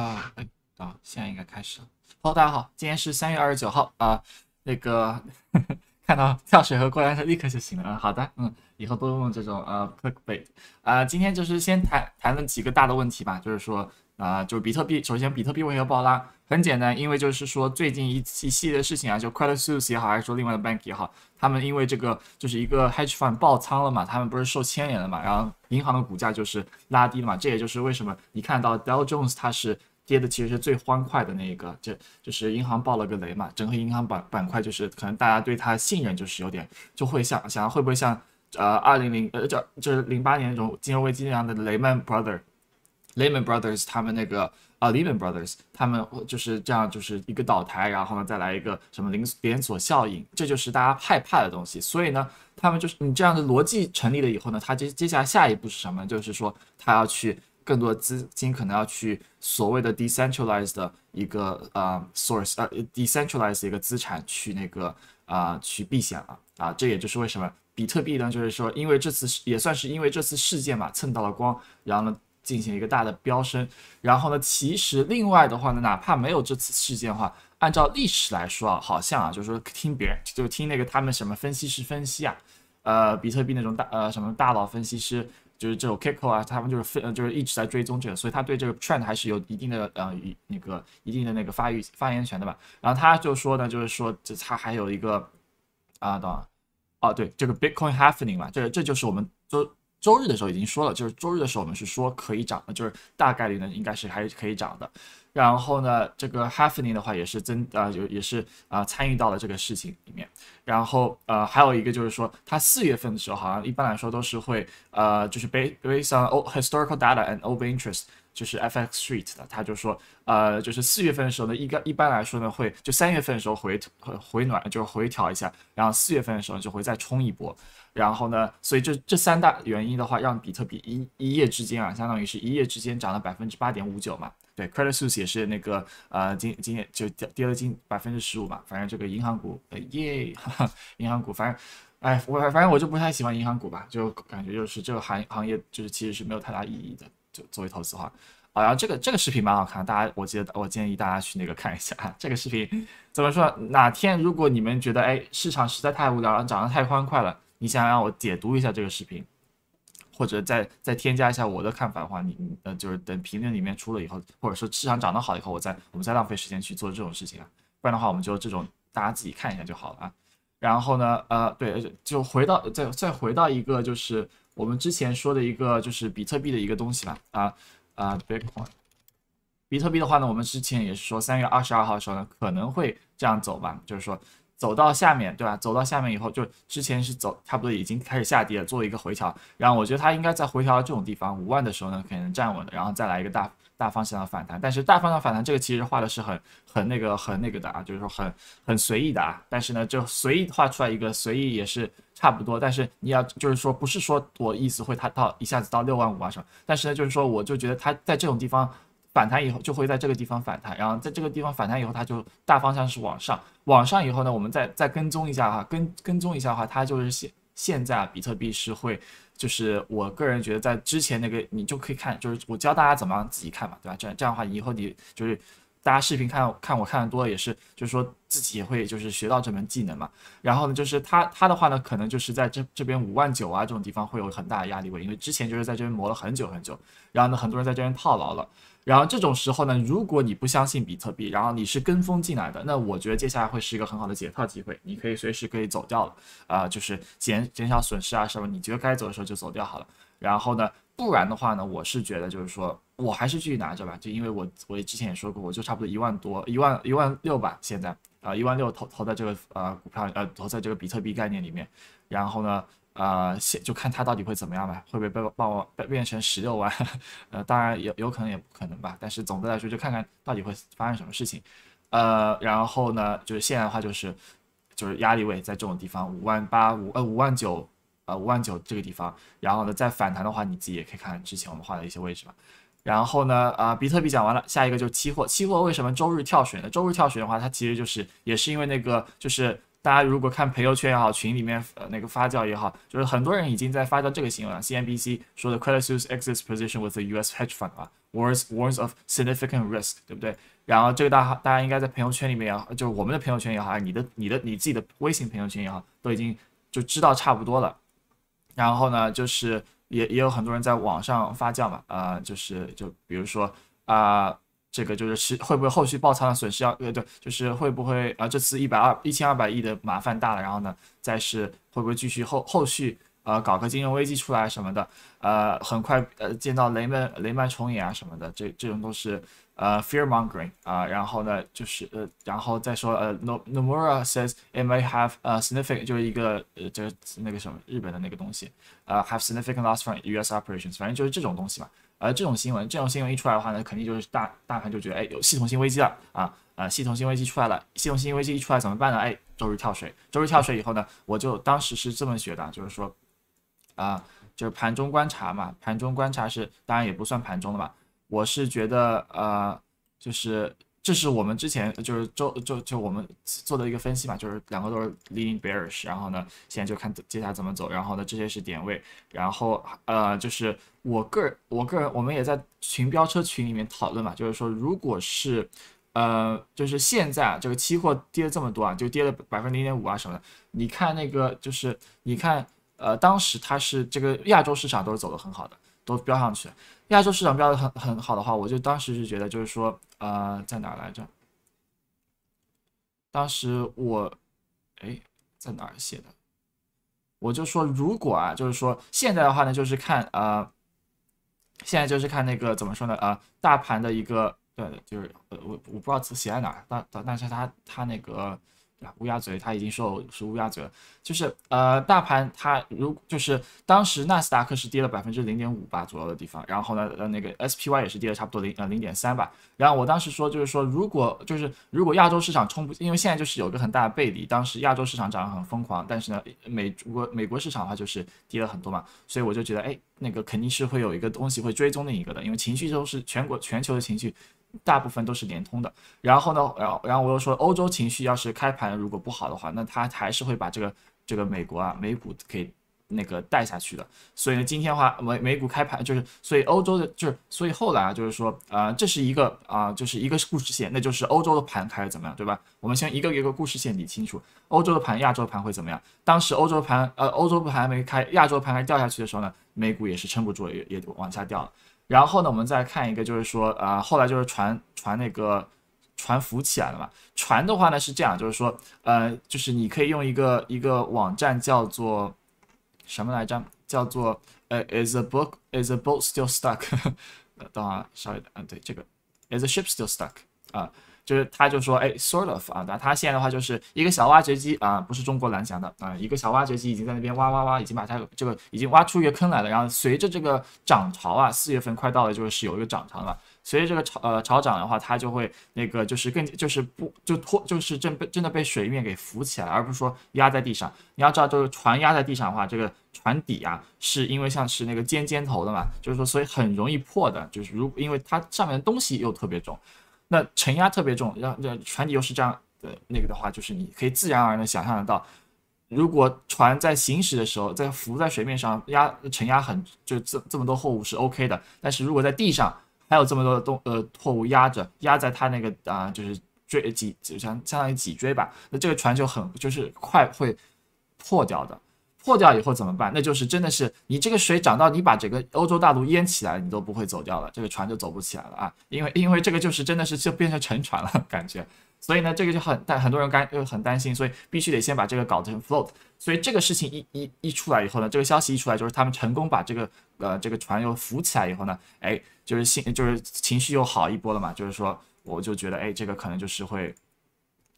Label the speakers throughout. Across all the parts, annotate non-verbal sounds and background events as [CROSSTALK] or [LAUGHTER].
Speaker 1: 啊，哎，啊，现在应该开始了。Hello，大家好，今天是三月二十九号啊。那个 [LAUGHS] 看到跳水和过山车立刻就行了啊。好的，嗯，以后多用这种呃 clickbait 啊。今天就是先谈谈论几个大的问题吧，就是说啊，就比特币，首先比特币为何爆拉？很简单，因为就是说最近一一系列的事情啊，就 Credit Suisse 也好，还是说另外的 bank 也好，他们因为这个就是一个 hedge fund 爆仓了嘛，他们不是受牵连了嘛，然后银行的股价就是拉低了嘛，这也就是为什么你看到 Dow Jones 它是跌的其实是最欢快的那一个，这就是银行爆了个雷嘛，整个银行板板块就是可能大家对它信任就是有点就会想想会不会像呃二零零呃这就是零八年那种金融危机那样的雷曼 brother。Lehman Brothers 他们那个啊，Lehman Brothers 他们就是这样，就是一个倒台，然后呢再来一个什么连连锁效应，这就是大家害怕的东西。所以呢，他们就是你这样的逻辑成立了以后呢，他接接下来下一步是什么？就是说他要去更多的资金可能要去所谓的 decentralized 的一个啊 source 呃 decentralized 一个资产去那个啊去避险了啊。这也就是为什么比特币呢，就是说因为这次也算是因为这次事件嘛蹭到了光，然后呢。进行一个大的飙升，然后呢，其实另外的话呢，哪怕没有这次事件的话，按照历史来说啊，好像啊，就是说听别人，就听那个他们什么分析师分析啊，呃，比特币那种大呃什么大佬分析师，就是这种 Kiko 啊，他们就是非就是一直在追踪这个，所以他对这个 trend 还是有一定的呃一那个一定的那个发育发言权的吧。然后他就说呢，就是说这他还有一个啊，等哦对，这个 Bitcoin happening 嘛，这这就是我们周。周日的时候已经说了，就是周日的时候我们是说可以涨的，就是大概率呢应该是还是可以涨的。然后呢，这个 happening 的话也是增啊，就也是啊参与到了这个事情里面。然后呃还有一个就是说，它四月份的时候好像一般来说都是会呃就是 based based on historical data and open interest，就是 FX Street 的，他就说呃就是四月份的时候呢，一个一般来说呢会就三月份的时候回回暖就是回调一下，然后四月份的时候就会再冲一波。然后呢？所以这这三大原因的话，让比特币一一夜之间啊，相当于是一夜之间涨了百分之八点五九嘛。对，Credit Suisse 也是那个呃，今今天就跌跌了近百分之十五嘛。反正这个银行股，呃耶 [LAUGHS] 哈哈，银行股，反正，哎，我反正我就不太喜欢银行股吧，就感觉就是这个行行业就是其实是没有太大意义的，就作为投资的话。啊，然后这个这个视频蛮好看，大家我记得我建议大家去那个看一下。这个视频怎么说？哪天如果你们觉得哎市场实在太无聊了，涨得太欢快了。你想让我解读一下这个视频，或者再再添加一下我的看法的话，你呃就是等评论里面出了以后，或者说市场涨得好以后，我再我们再浪费时间去做这种事情啊，不然的话我们就这种大家自己看一下就好了啊。然后呢，呃，对，就回到再再回到一个就是我们之前说的一个就是比特币的一个东西吧，啊啊，Bitcoin，比特币的话呢，我们之前也是说三月二十二号的时候呢可能会这样走吧，就是说。走到下面对吧？走到下面以后，就之前是走差不多已经开始下跌了，做一个回调。然后我觉得它应该在回调这种地方五万的时候呢，可能站稳了，然后再来一个大大方向的反弹。但是大方向反弹这个其实画的是很很那个很那个的啊，就是说很很随意的啊。但是呢，就随意画出来一个随意也是差不多。但是你要就是说不是说我意思会它到一下子到六万五啊什么。但是呢，就是说我就觉得它在这种地方。反弹以后就会在这个地方反弹，然后在这个地方反弹以后，它就大方向是往上，往上以后呢，我们再再跟踪一下哈，跟跟踪一下的话，它就是现现在比特币是会，就是我个人觉得在之前那个你就可以看，就是我教大家怎么样自己看嘛，对吧？这样这样的话，以后你就是大家视频看看我看的多，也是就是说自己也会就是学到这门技能嘛。然后呢，就是他他的话呢，可能就是在这这边五万九啊这种地方会有很大的压力位，因为之前就是在这边磨了很久很久，然后呢，很多人在这边套牢了。然后这种时候呢，如果你不相信比特币，然后你是跟风进来的，那我觉得接下来会是一个很好的解套机会，你可以随时可以走掉了，啊，就是减减少损失啊什么，你觉得该走的时候就走掉好了。然后呢，不然的话呢，我是觉得就是说我还是继续拿着吧，就因为我我之前也说过，我就差不多一万多，一万一万六吧，现在啊一万六投投在这个呃股票呃投在这个比特币概念里面，然后呢。呃，现就看它到底会怎么样吧，会不会被帮我变成十六万？呃，当然有有可能也不可能吧。但是总的来说，就看看到底会发生什么事情。呃，然后呢，就是现在的话，就是就是压力位在这种地方，五万八五呃五万九呃五万九这个地方。然后呢，再反弹的话，你自己也可以看之前我们画的一些位置吧。然后呢，啊，比特币讲完了，下一个就是期货。期货为什么周日跳水呢？周日跳水的话，它其实就是也是因为那个就是大家如果看朋友圈也好，群里面呃那个发酵也好，就是很多人已经在发酵这个新闻了。CNBC 说的 Credit Suisse exits position with the U.S. hedge fund 啊，warns warns of significant risk，对不对？然后这个大大家应该在朋友圈里面也好，就是我们的朋友圈也好，你的你的你自己的微信朋友圈也好，都已经就知道差不多了。然后呢，就是也也有很多人在网上发酵嘛，啊，就是就比如说啊。这个就是是会不会后续爆仓的损失要呃对，就是会不会啊这次一百二一千二百亿的麻烦大了，然后呢再是会不会继续后后续呃搞个金融危机出来什么的，呃很快呃见到雷曼雷曼重演啊什么的，这这种都是呃 fear mongering 啊，然后呢就是呃然后再说呃 no Nomura says it may have a significant 就是一个呃这那个什么日本的那个东西呃 have significant loss from U.S. operations，反正就是这种东西嘛。而这种新闻，这种新闻一出来的话呢，肯定就是大大盘就觉得，哎，有系统性危机了啊啊，系统性危机出来了，系统性危机一出来怎么办呢？哎，周日跳水，周日跳水以后呢，我就当时是这么学的，就是说，啊，就是盘中观察嘛，盘中观察是，当然也不算盘中的嘛，我是觉得，呃，就是。这是我们之前就是周就就我们做的一个分析嘛，就是两个都是 leading bearish，然后呢，现在就看接下来怎么走，然后呢，这些是点位，然后呃，就是我个人我个人我们也在群飙车群里面讨论嘛，就是说如果是呃，就是现在这个期货跌了这么多啊，就跌了百分之零点五啊什么的，你看那个就是你看呃，当时它是这个亚洲市场都是走的很好的。都飙上去，亚洲市场飙的很很好的话，我就当时是觉得，就是说，呃，在哪来着？当时我，哎，在哪儿写的？我就说，如果啊，就是说现在的话呢，就是看呃，现在就是看那个怎么说呢？呃，大盘的一个，对，就是，我我不知道写在哪，但但但是它它那个。乌鸦嘴，他已经说我是乌鸦嘴了。就是呃，大盘它如就是当时纳斯达克是跌了百分之零点五吧左右的地方，然后呢，呃，那个 SPY 也是跌了差不多零呃零点三吧。然后我当时说就是说，如果就是如果亚洲市场冲不，因为现在就是有个很大的背离，当时亚洲市场涨得很疯狂，但是呢，美国美国市场的话就是跌了很多嘛，所以我就觉得哎，那个肯定是会有一个东西会追踪另一个的，因为情绪都是全国全球的情绪。大部分都是连通的，然后呢，然后然后我又说，欧洲情绪要是开盘如果不好的话，那它还是会把这个这个美国啊美股给那个带下去的。所以呢，今天的话美美股开盘就是，所以欧洲的就是，所以后来啊就是说，啊这是一个啊就是一个故事线，那就是欧洲的盘开怎么样，对吧？我们先一个一个故事线理清楚，欧洲的盘、亚洲的盘会怎么样？当时欧洲盘呃欧洲盘还没开，亚洲盘还掉下去的时候呢，美股也是撑不住，也也往下掉了。然后呢，我们再看一个，就是说，呃，后来就是船船那个船浮起来了嘛。船的话呢是这样，就是说，呃，就是你可以用一个一个网站叫做什么来着？叫做呃，is a book is a boat still stuck？等会稍微嗯，对，这个 is a ship still stuck？啊。就是他就说，哎，sort of 啊，那他现在的话就是一个小挖掘机啊，不是中国蓝翔的啊，一个小挖掘机已经在那边挖挖挖，已经把它这个已经挖出一个坑来了。然后随着这个涨潮啊，四月份快到了，就是有一个涨潮了。随着这个潮呃潮涨的话，它就会那个就是更就是不就拖就是真被真的被水面给浮起来，而不是说压在地上。你要知道，这个船压在地上的话，这个船底啊是因为像是那个尖尖头的嘛，就是说所以很容易破的。就是如因为它上面的东西又特别重。那承压特别重，让让船底又是这样的那个的话，就是你可以自然而然的想象得到，如果船在行驶的时候，在浮在水面上压承压很就这这么多货物是 OK 的，但是如果在地上还有这么多的东呃货物压着压在它那个啊就是椎脊就相相当于脊椎吧，那这个船就很就是快会破掉的。破掉以后怎么办？那就是真的是你这个水涨到你把整个欧洲大陆淹起来，你都不会走掉了，这个船就走不起来了啊！因为因为这个就是真的是就变成沉船了 [LAUGHS] 感觉，所以呢这个就很但很多人干又很担心，所以必须得先把这个搞成 float。所以这个事情一一一出来以后呢，这个消息一出来就是他们成功把这个呃这个船又浮起来以后呢，哎就是心就是情绪又好一波了嘛，就是说我就觉得哎这个可能就是会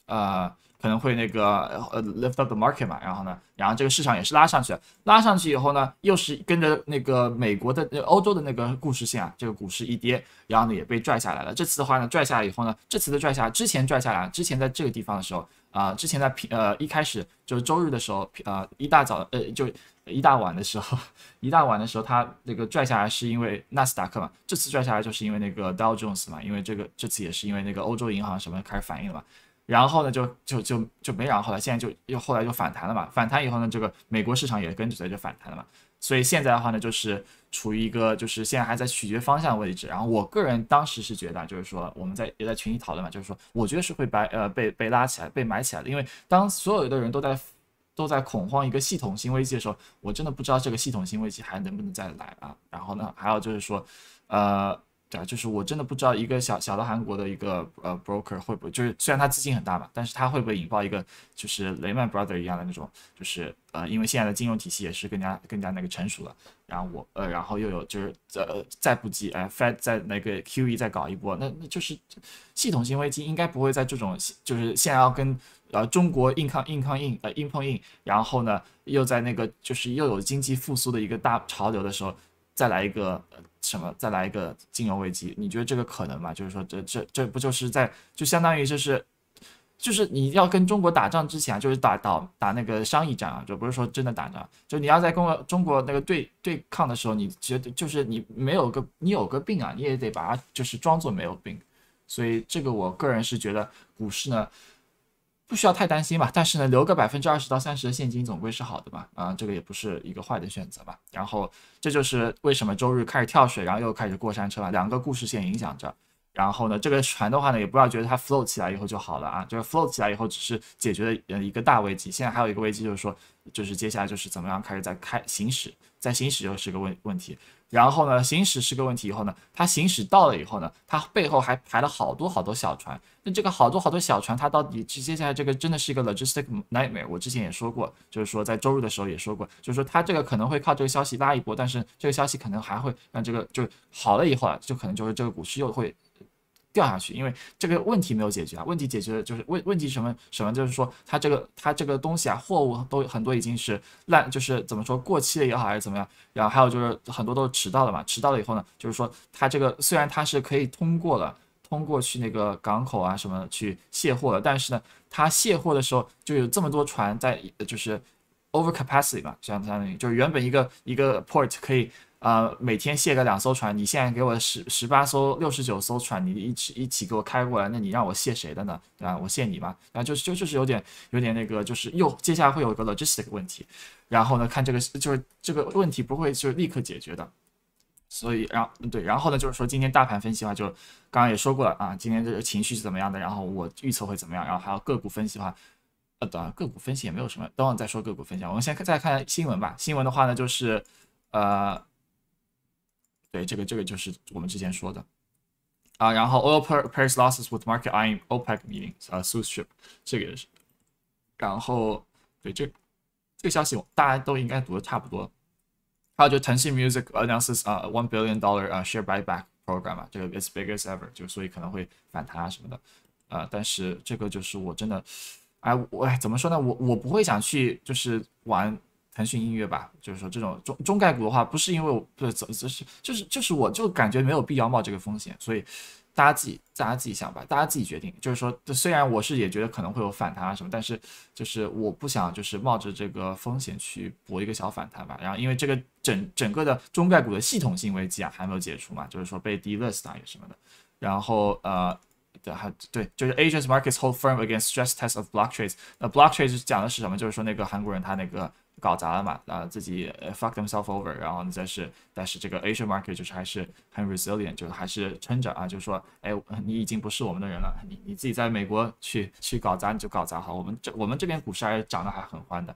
Speaker 1: 呃。可能会那个呃 lift up the market 嘛，然后呢，然后这个市场也是拉上去了，拉上去以后呢，又是跟着那个美国的、欧洲的那个故事线啊，这个股市一跌，然后呢也被拽下来了。这次的话呢，拽下来以后呢，这次的拽下来，之前拽下来，之前在这个地方的时候啊，之前在平呃一开始就是周日的时候，呃一大早呃就一大晚的时候，[LAUGHS] 一大晚的时候，它那个拽下来是因为纳斯达克嘛，这次拽下来就是因为那个 Dow Jones 嘛，因为这个这次也是因为那个欧洲银行什么开始反应了嘛。然后呢就就就就没然后了，现在就又后来就反弹了嘛，反弹以后呢，这个美国市场也跟着就反弹了嘛，所以现在的话呢，就是处于一个就是现在还在取决方向位置。然后我个人当时是觉得，就是说我们在也在群里讨论嘛，就是说我觉得是会白呃被被拉起来被买起来的，因为当所有的人都在。都在恐慌一个系统性危机的时候，我真的不知道这个系统性危机还能不能再来啊？然后呢，还有就是说，呃，啊，就是我真的不知道一个小小的韩国的一个呃 broker 会不会，就是虽然他资金很大嘛，但是他会不会引爆一个就是雷曼 brother 一样的那种，就是呃，因为现在的金融体系也是更加更加那个成熟了，然后我呃，然后又有就是呃再不济哎，Fed 在那个 QE 再搞一波，那那就是系统性危机应该不会在这种就是现在要跟。呃，中国硬抗硬抗硬，呃，硬碰硬，然后呢，又在那个就是又有经济复苏的一个大潮流的时候，再来一个什么，再来一个金融危机，你觉得这个可能吗？就是说，这这这不就是在就相当于就是，就是你要跟中国打仗之前，就是打打打那个商议战啊，就不是说真的打仗，就你要在跟中国那个对对抗的时候，你觉得就是你没有个你有个病啊，你也得把它就是装作没有病，所以这个我个人是觉得股市呢。不需要太担心吧，但是呢，留个百分之二十到三十的现金总归是好的嘛，啊，这个也不是一个坏的选择吧。然后这就是为什么周日开始跳水，然后又开始过山车了，两个故事线影响着。然后呢，这个船的话呢，也不要觉得它 float 起来以后就好了啊，就是 float 起来以后只是解决了呃一个大危机，现在还有一个危机就是说，就是接下来就是怎么样开始在开行驶，在行驶又是个问问题。然后呢，行驶是个问题。以后呢，它行驶到了以后呢，它背后还排了好多好多小船。那这个好多好多小船，它到底接下来这个真的是一个 logistic nightmare。我之前也说过，就是说在周日的时候也说过，就是说它这个可能会靠这个消息拉一波，但是这个消息可能还会让这个就好了以后啊，就可能就是这个股市又会。掉下去，因为这个问题没有解决啊。问题解决就是问问题什么什么，就是说它这个它这个东西啊，货物都很多已经是烂，就是怎么说过期了也好还是怎么样。然后还有就是很多都迟到了嘛，迟到了以后呢，就是说它这个虽然它是可以通过了，通过去那个港口啊什么去卸货了，但是呢，它卸货的时候就有这么多船在，就是 over capacity 嘛，相当于就是原本一个一个 port 可以。呃，每天卸个两艘船，你现在给我十十八艘、六十九艘船，你一起一起给我开过来，那你让我卸谁的呢？对吧？我卸你吗？然后就就就是有点有点那个，就是又接下来会有一个 logistic 问题，然后呢，看这个就是这个问题不会就立刻解决的，所以然对，然后呢就是说今天大盘分析的话，就刚刚也说过了啊，今天这个情绪是怎么样的，然后我预测会怎么样，然后还有个股分析的话，呃，等个股分析也没有什么，等会再说个股分析，我们先再看新闻吧。新闻的话呢，就是呃。对，这个这个就是我们之前说的啊，然后 oil price losses with market eye OPEC meetings 啊，Sue Ship 这个也是，然后对这这个消息大家都应该读的差不多，还有就腾讯 Music announces 啊 one billion dollar 啊 share buyback program 啊，这个 is biggest ever 就所以可能会反弹啊什么的啊，但是这个就是我真的，哎我怎么说呢，我我不会想去就是玩。腾讯音乐吧，就是说这种中中概股的话，不是因为我不是，就是就是就是我就感觉没有必要冒这个风险，所以大家自己大家自己想吧，大家自己决定。就是说，虽然我是也觉得可能会有反弹啊什么，但是就是我不想就是冒着这个风险去搏一个小反弹吧。然后因为这个整整个的中概股的系统性危机啊还没有解除嘛，就是说被 delist 啊什么的。然后呃，对还对，就是 Asia's markets hold firm against stress test of block trades。那 block trades 讲的是什么？就是说那个韩国人他那个。搞砸了嘛？啊，自己 fuck themselves over，然后呢，再是，但是这个 Asian market 就是还是很 resilient，就还是撑着啊，就是说，哎，你已经不是我们的人了，你你自己在美国去去搞砸你就搞砸好，我们这我们这边股市还是涨得还很欢的。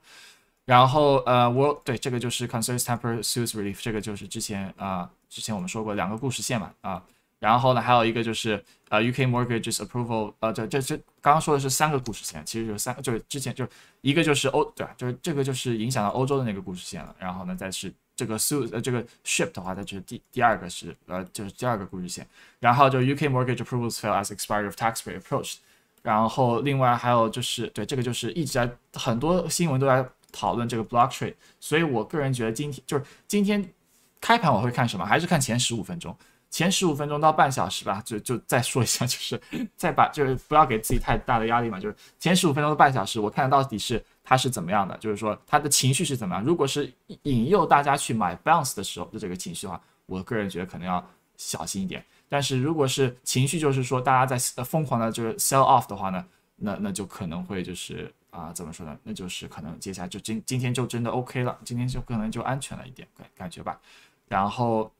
Speaker 1: 然后呃，我对这个就是 concerns temper suits relief，这个就是之前啊，之前我们说过两个故事线嘛啊。然后呢，还有一个就是呃，UK mortgages approval，呃，这这这刚刚说的是三个故事线，其实有三个，就是之前就一个就是欧，对吧？就是这个就是影响到欧洲的那个故事线了。然后呢，再是这个 su 呃这个 ship 的话，它就是第第二个是呃就是第二个故事线。然后就 UK mortgage approvals fail as expiry of tax rate approach。然后另外还有就是对这个就是一直在很多新闻都在讨论这个 block trade，所以我个人觉得今天就是今天开盘我会看什么？还是看前十五分钟。前十五分钟到半小时吧，就就再说一下，[LAUGHS] 就是再把就是不要给自己太大的压力嘛，就是前十五分钟到半小时，我看到底是他是怎么样的，就是说他的情绪是怎么样。如果是引诱大家去买 bounce 的时候的这个情绪的话，我个人觉得可能要小心一点。但是如果是情绪就是说大家在疯狂的就是 sell off 的话呢，那那就可能会就是啊，怎么说呢？那就是可能接下来就今今天就真的 OK 了，今天就可能就安全了一点感感觉吧。然后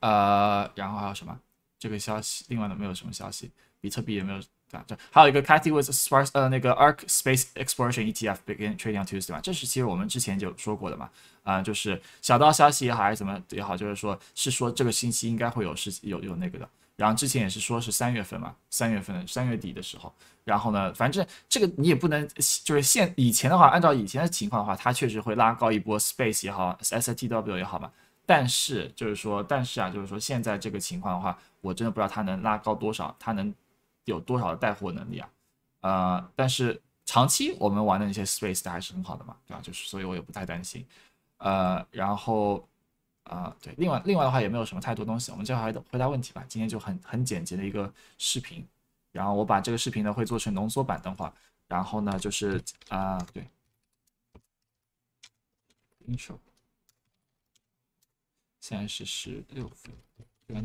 Speaker 1: 呃，然后还有什么？这个消息，另外的没有什么消息，比特币也没有。对这还有一个 Cathy with Spark 呃那个 Arc Space Exploration ETF begin trading on Tuesday 嘛，这是其实我们之前就说过的嘛，啊就是小道消息也好还是怎么也好，就是说是说这个星期应该会有事有有那个的，然后之前也是说是三月份嘛，三月份三月底的时候，然后呢，反正这个你也不能就是现以前的话，按照以前的情况的话，它确实会拉高一波 Space 也好，STW 也好嘛，但是就是说但是啊就是说现在这个情况的话，我真的不知道它能拉高多少，它能。有多少的带货能力啊？呃，但是长期我们玩的那些 space 的还是很好的嘛，对吧？就是所以我也不太担心。呃，然后啊，对，另外另外的话也没有什么太多东西，我们接下来回答问题吧。今天就很很简洁的一个视频，然后我把这个视频呢会做成浓缩版的话，然后呢就是啊，对英雄现在是十六分，对吧？